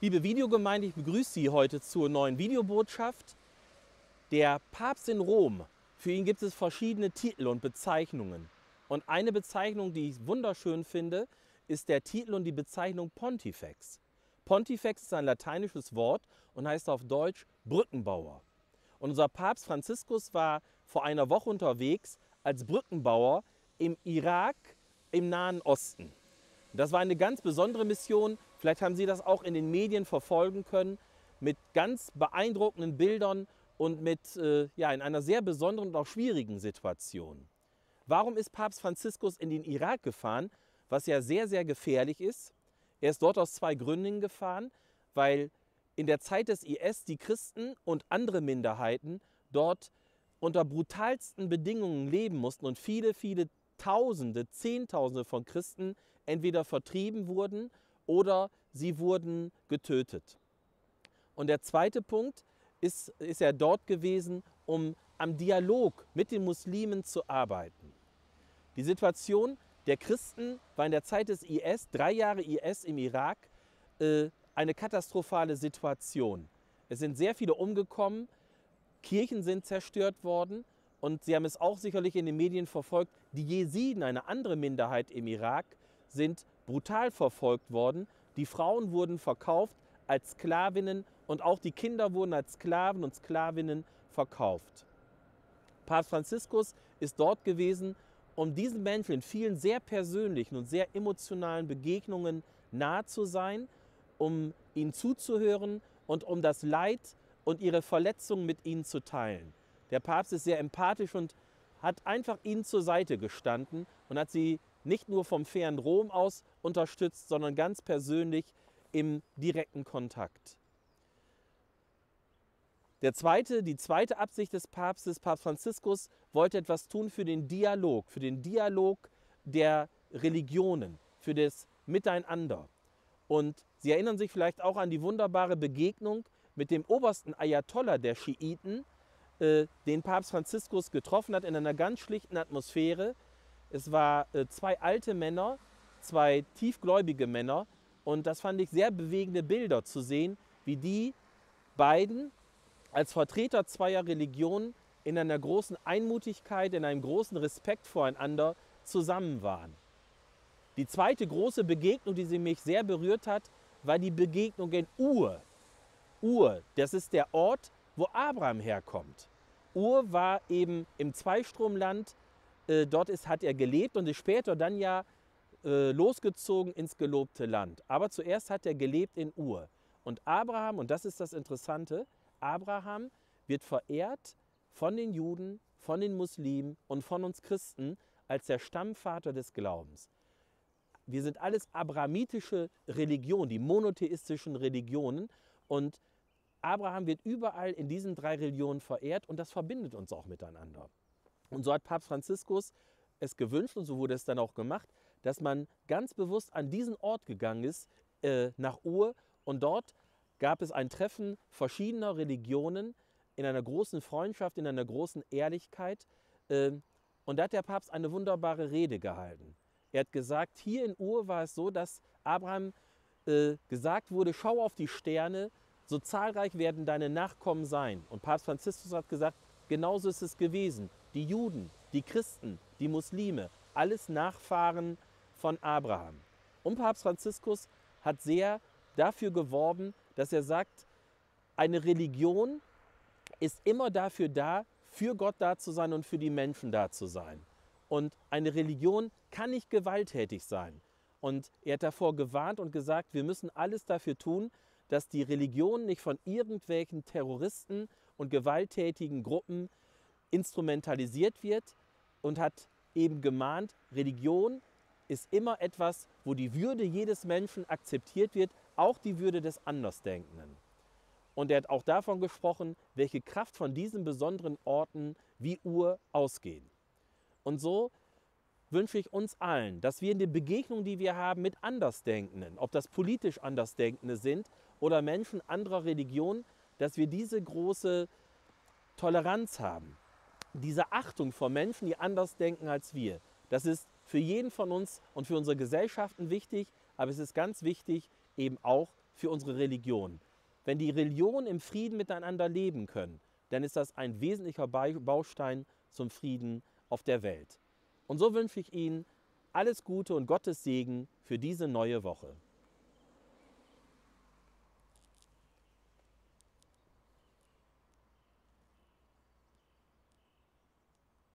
Liebe Videogemeinde, ich begrüße Sie heute zur neuen Videobotschaft. Der Papst in Rom, für ihn gibt es verschiedene Titel und Bezeichnungen. Und eine Bezeichnung, die ich wunderschön finde, ist der Titel und die Bezeichnung Pontifex. Pontifex ist ein lateinisches Wort und heißt auf Deutsch Brückenbauer. Und unser Papst Franziskus war vor einer Woche unterwegs als Brückenbauer im Irak, im Nahen Osten. Das war eine ganz besondere Mission. Vielleicht haben Sie das auch in den Medien verfolgen können, mit ganz beeindruckenden Bildern und mit äh, ja, in einer sehr besonderen und auch schwierigen Situation. Warum ist Papst Franziskus in den Irak gefahren, was ja sehr, sehr gefährlich ist? Er ist dort aus zwei Gründen gefahren, weil in der Zeit des IS die Christen und andere Minderheiten dort unter brutalsten Bedingungen leben mussten und viele, viele Tausende, Zehntausende von Christen entweder vertrieben wurden oder sie wurden getötet. Und der zweite Punkt ist, ist er dort gewesen, um am Dialog mit den Muslimen zu arbeiten. Die Situation der Christen war in der Zeit des IS, drei Jahre IS im Irak, äh, eine katastrophale Situation. Es sind sehr viele umgekommen, Kirchen sind zerstört worden und Sie haben es auch sicherlich in den Medien verfolgt, die Jesiden, eine andere Minderheit im Irak, sind brutal verfolgt worden. Die Frauen wurden verkauft als Sklavinnen und auch die Kinder wurden als Sklaven und Sklavinnen verkauft. Papst Franziskus ist dort gewesen, um diesen Menschen in vielen sehr persönlichen und sehr emotionalen Begegnungen nahe zu sein, um ihnen zuzuhören und um das Leid und ihre Verletzungen mit ihnen zu teilen. Der Papst ist sehr empathisch und hat einfach ihnen zur Seite gestanden und hat sie nicht nur vom fernen Rom aus unterstützt, sondern ganz persönlich im direkten Kontakt. Der zweite, die zweite Absicht des Papstes, Papst Franziskus, wollte etwas tun für den Dialog, für den Dialog der Religionen, für das Miteinander. Und Sie erinnern sich vielleicht auch an die wunderbare Begegnung mit dem obersten Ayatollah der Schiiten, äh, den Papst Franziskus getroffen hat in einer ganz schlichten Atmosphäre. Es waren äh, zwei alte Männer, zwei tiefgläubige Männer, und das fand ich sehr bewegende Bilder zu sehen, wie die beiden als Vertreter zweier Religionen in einer großen Einmutigkeit, in einem großen Respekt voreinander zusammen waren. Die zweite große Begegnung, die sie mich sehr berührt hat, war die Begegnung in Ur. Ur, das ist der Ort, wo Abraham herkommt. Ur war eben im Zweistromland, äh, dort ist, hat er gelebt und ist später dann ja äh, losgezogen ins gelobte Land. Aber zuerst hat er gelebt in Ur. Und Abraham, und das ist das Interessante, Abraham wird verehrt von den Juden, von den Muslimen und von uns Christen als der Stammvater des Glaubens. Wir sind alles abrahamitische Religionen, die monotheistischen Religionen. Und Abraham wird überall in diesen drei Religionen verehrt und das verbindet uns auch miteinander. Und so hat Papst Franziskus es gewünscht und so wurde es dann auch gemacht, dass man ganz bewusst an diesen Ort gegangen ist, äh, nach Ur und dort gab es ein Treffen verschiedener Religionen in einer großen Freundschaft, in einer großen Ehrlichkeit. Ähm, und da hat der Papst eine wunderbare Rede gehalten. Er hat gesagt, hier in Ur war es so, dass Abraham äh, gesagt wurde, schau auf die Sterne, so zahlreich werden deine Nachkommen sein. Und Papst Franziskus hat gesagt, genauso ist es gewesen. Die Juden, die Christen, die Muslime, alles Nachfahren von Abraham. Und Papst Franziskus hat sehr dafür geworben, dass er sagt, eine Religion ist immer dafür da, für Gott da zu sein und für die Menschen da zu sein. Und eine Religion kann nicht gewalttätig sein. Und er hat davor gewarnt und gesagt, wir müssen alles dafür tun, dass die Religion nicht von irgendwelchen Terroristen und gewalttätigen Gruppen instrumentalisiert wird und hat eben gemahnt, Religion ist immer etwas, wo die Würde jedes Menschen akzeptiert wird, auch die Würde des Andersdenkenden. Und er hat auch davon gesprochen, welche Kraft von diesen besonderen Orten wie Ur ausgehen. Und so wünsche ich uns allen, dass wir in den Begegnungen, die wir haben mit Andersdenkenden, ob das politisch Andersdenkende sind oder Menschen anderer Religion, dass wir diese große Toleranz haben, diese Achtung vor Menschen, die anders denken als wir. Das ist für jeden von uns und für unsere Gesellschaften wichtig, aber es ist ganz wichtig, eben auch für unsere Religion. Wenn die Religionen im Frieden miteinander leben können, dann ist das ein wesentlicher Baustein zum Frieden auf der Welt. Und so wünsche ich Ihnen alles Gute und Gottes Segen für diese neue Woche.